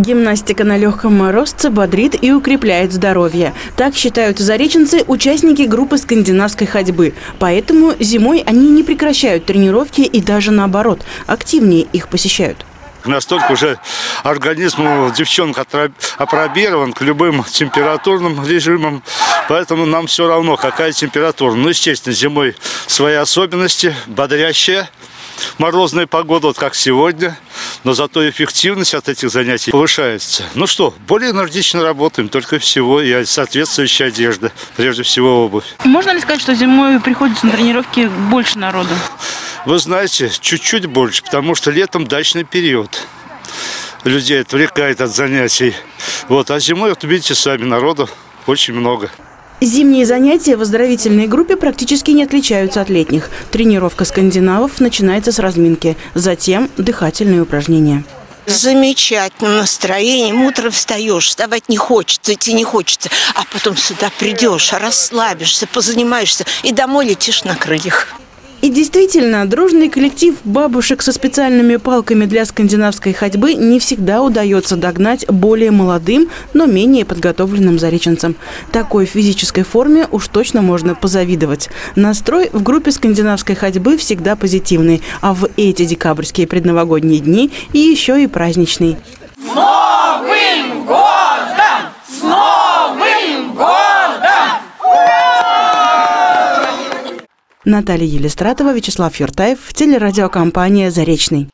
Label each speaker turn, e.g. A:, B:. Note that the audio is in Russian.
A: Гимнастика на легком морозце бодрит и укрепляет здоровье. Так считают зареченцы, участники группы скандинавской ходьбы. Поэтому зимой они не прекращают тренировки и даже наоборот, активнее их посещают.
B: Настолько уже организм у девчонок опробирован к любым температурным режимам, поэтому нам все равно, какая температура. Ну, естественно, зимой свои особенности, бодрящая морозная погода, вот как сегодня, но зато эффективность от этих занятий повышается. Ну что, более энергично работаем, только всего и соответствующая одежда, прежде всего обувь.
A: Можно ли сказать, что зимой приходится на тренировки больше народу?
B: Вы знаете, чуть-чуть больше, потому что летом дачный период людей отвлекает от занятий. Вот, а зимой, вот видите, сами народу очень много.
A: Зимние занятия в оздоровительной группе практически не отличаются от летних. Тренировка скандинавов начинается с разминки, затем дыхательные упражнения.
C: Замечательным настроением. Утром встаешь, вставать не хочется, идти не хочется. А потом сюда придешь, расслабишься, позанимаешься и домой летишь на крыльях.
A: Действительно, дружный коллектив бабушек со специальными палками для скандинавской ходьбы не всегда удается догнать более молодым, но менее подготовленным зареченцам. Такой физической форме уж точно можно позавидовать. Настрой в группе скандинавской ходьбы всегда позитивный, а в эти декабрьские предновогодние дни и еще и праздничный.
D: С
A: Наталья Елистратова, Вячеслав Юртаев, телерадиокомпания «Заречный».